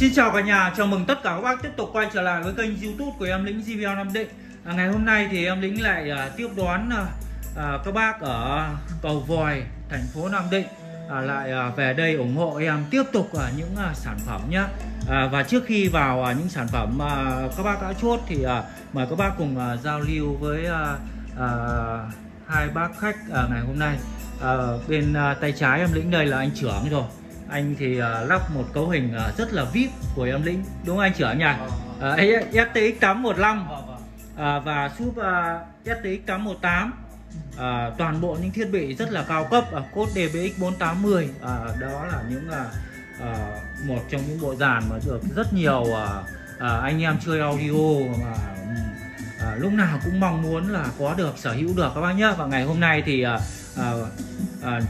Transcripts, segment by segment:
Xin chào cả nhà, chào mừng tất cả các bác tiếp tục quay trở lại với kênh youtube của em Lĩnh GVL Nam Định. À, Ngày hôm nay thì em Lĩnh lại à, tiếp đón à, à, các bác ở cầu Vòi, thành phố Nam Định. À, Lại à, về đây ủng hộ em tiếp tục à, những à, sản phẩm nhé à, Và trước khi vào à, những sản phẩm mà các bác đã chốt thì à, mời các bác cùng à, giao lưu với à, à, hai bác khách à, ngày hôm nay. À, Bên à, tay trái em Lĩnh đây là anh trưởng rồi anh thì uh, lắp một cấu hình uh, rất là vip của em lĩnh đúng không anh trưởng nhỉ uh, STX 815 uh, và súp uh, STX 818 uh, toàn bộ những thiết bị rất là cao cấp uh, cốt DBX 480 uh, đó là những uh, uh, một trong những bộ dàn mà được rất nhiều uh, uh, anh em chơi audio mà uh, lúc nào cũng mong muốn là có được sở hữu được các bác nhé và ngày hôm nay thì uh, uh, uh,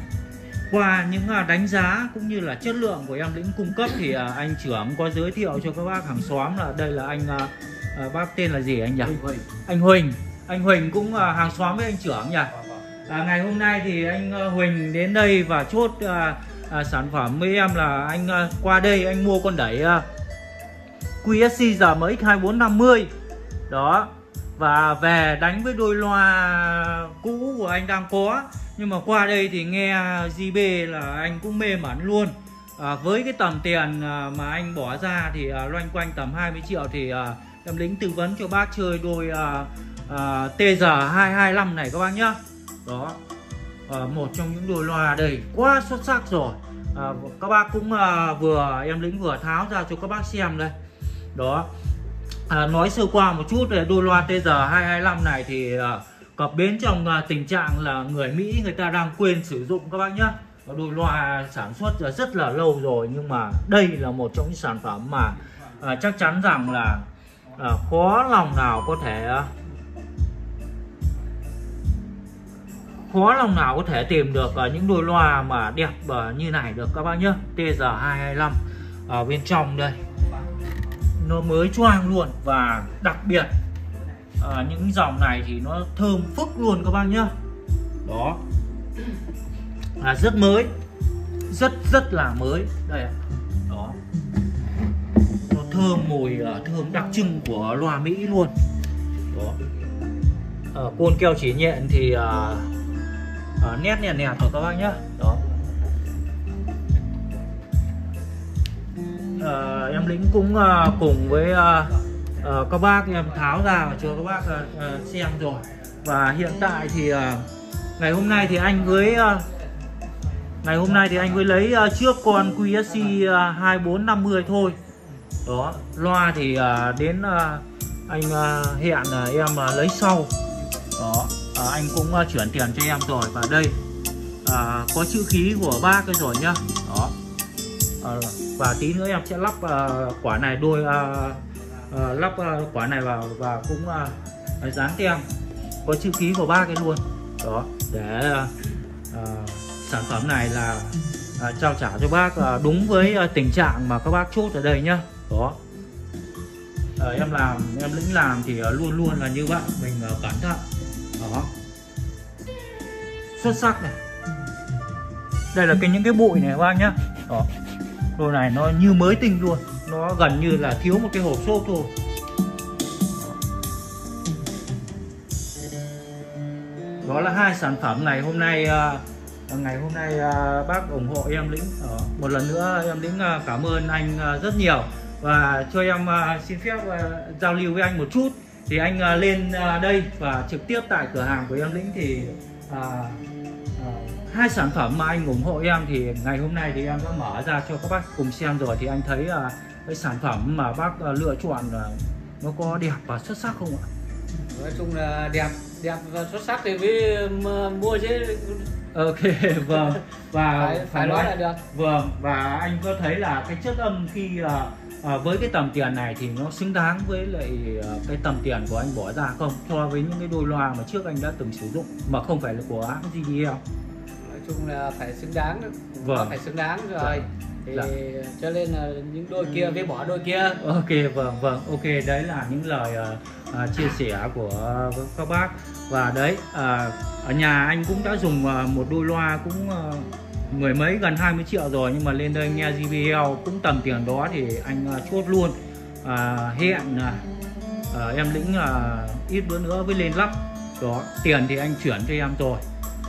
qua những à, đánh giá cũng như là chất lượng của em lĩnh cung cấp thì à, anh trưởng có giới thiệu cho các bác hàng xóm là đây là anh à, bác tên là gì anh nhỉ? Huỳnh. anh Huỳnh. Anh Huỳnh cũng hàng xóm với anh trưởng nhỉ? À, ngày hôm nay thì anh Huỳnh đến đây và chốt à, à, sản phẩm với em là anh à, qua đây anh mua con đẩy à, QSC giờ mới X2450 đó. Và về đánh với đôi loa cũ của anh đang có nhưng mà qua đây thì nghe à, JB là anh cũng mê mẩn luôn. À, với cái tầm tiền à, mà anh bỏ ra thì à, loanh quanh tầm 20 triệu thì à, em lính tư vấn cho bác chơi đôi à, à, TG225 này các bác nhá. Đó. À, một trong những đôi loa đây quá xuất sắc rồi. À, các bác cũng à, vừa em lính vừa tháo ra cho các bác xem đây. Đó. À, nói sơ qua một chút về đôi loa TG225 này thì à, và bên trong uh, tình trạng là người Mỹ người ta đang quên sử dụng các bác nhá. Đôi loa sản xuất là rất là lâu rồi nhưng mà đây là một trong những sản phẩm mà uh, chắc chắn rằng là uh, khó lòng nào có thể uh, khó lòng nào có thể tìm được uh, những đôi loa mà đẹp uh, như này được các bác nhá. TR225 ở bên trong đây. Nó mới choang luôn và đặc biệt à, những dòng này thì nó thơm phức luôn các bác nhá. Đó. Là rất mới. Rất rất là mới. Đây đó. Nó thơm mùi ờ, thơm đặc trưng của loa mỹ luôn. Đó. À, côn keo chỉ nhện thì à, à, nét nhẹ nhẹ thôi các bác nhá. Đó. À, em lĩnh cũng à, cùng với à, Ờ, uh, các bác em tháo ra và cho các bác uh, xem rồi. Và hiện tại thì uh, ngày hôm nay thì anh với uh, ngày hôm nay thì anh mới lấy uh, trước con QSC uh, 2450 thôi. Đó loa thì uh, đến uh, anh uh, hẹn uh, em uh, lấy sau. Đó uh, anh cũng uh, chuyển tiền cho em rồi. Và đây uh, có chữ khí của bác cái rồi nhá. Đó. Uh, và tí nữa em sẽ lắp uh, quả này đôi uh, uh, lắp uh, quả này vào và cũng uh, dán tem có chữ ký của ba cái luôn. Đó để uh, sản phẩm này là uh, trao trả cho bác uh, đúng với uh, tình trạng mà các bác chốt ở đây nhá. Đó. Uh, em làm em lĩnh làm thì uh, luôn luôn là như vậy. Mình uh, cẩn thận. Đó. Xuất sắc này. Đây là cái những cái bụi này các bác nhá. Đó. Đồ này nó như mới tinh luôn nó gần như là thiếu một cái hộp xốp thôi. Đó là hai sản phẩm này hôm nay ngày hôm nay à, à, bác ủng hộ em lĩnh. Một lần nữa em lĩnh à, cảm ơn anh rất nhiều. Và cho em xin phép giao lưu với anh một chút. Thì anh lên đây và trực tiếp tại cửa hàng của em lĩnh thì hai sản phẩm mà anh ủng hộ em thì ngày hôm nay thì em đã mở ra cho các bác cùng xem rồi thì anh thấy uh, cái sản phẩm mà bác uh, lựa chọn là nó có đẹp và xuất sắc không ạ? Nói chung là đẹp, đẹp và xuất sắc thì mới mua chứ. Ok, vâng. Và phải, phải nói là được. Vâng, và anh có thấy là cái chất âm khi uh, uh, với cái tầm tiền này thì nó xứng đáng với lại uh, cái tầm tiền của anh bỏ ra không? So với những cái đôi loa mà trước anh đã từng sử dụng mà không phải là của hãng JBL. Nói chung là phải xứng đáng, vâng. phải xứng đáng rồi. Dạ thì dạ. cho nên là những đôi kia với bỏ đôi kia ok vâng vâng ok đấy là những lời uh, uh, chia sẻ của các bác. Và đấy uh, ở nhà anh cũng đã dùng uh, một đôi loa cũng uh, mười mấy gần 20 triệu rồi. Nhưng mà lên đây nghe JBL cũng tầm tiền đó thì anh uh, chốt luôn. À, hẹn à, em lĩnh là ít bữa nữa với lên lắp. Đó tiền thì anh chuyển cho em rồi.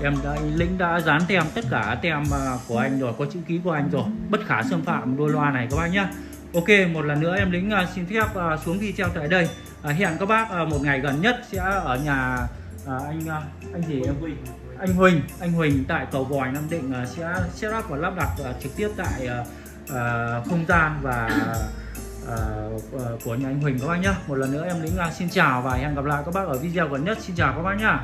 Em đã lĩnh đã dán tem tất cả tem của anh rồi có chữ ký của anh rồi. Bất khả xâm phạm đôi loa này các bác nhá ok một lần nữa em lĩnh xin phép xuống video tại đây. Hẹn các bác một ngày gần nhất sẽ ở nhà anh anh gì? Em anh Huỳnh anh Huỳnh tại cầu vòi Nam Định sẽ set up và lắp đặt trực tiếp tại không gian và của nhà anh Huỳnh các bác nhá. Một lần nữa em lĩnh xin chào và hẹn gặp lại các bác ở video gần nhất. Xin chào các bác nhá